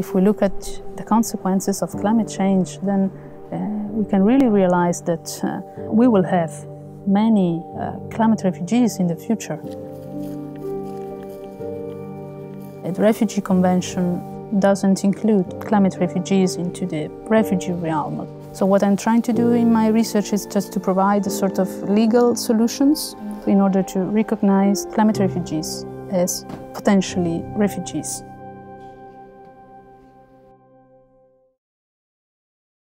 If we look at the consequences of climate change, then uh, we can really realize that uh, we will have many uh, climate refugees in the future. The Refugee Convention doesn't include climate refugees into the refugee realm. So what I'm trying to do in my research is just to provide a sort of legal solutions in order to recognize climate refugees as potentially refugees.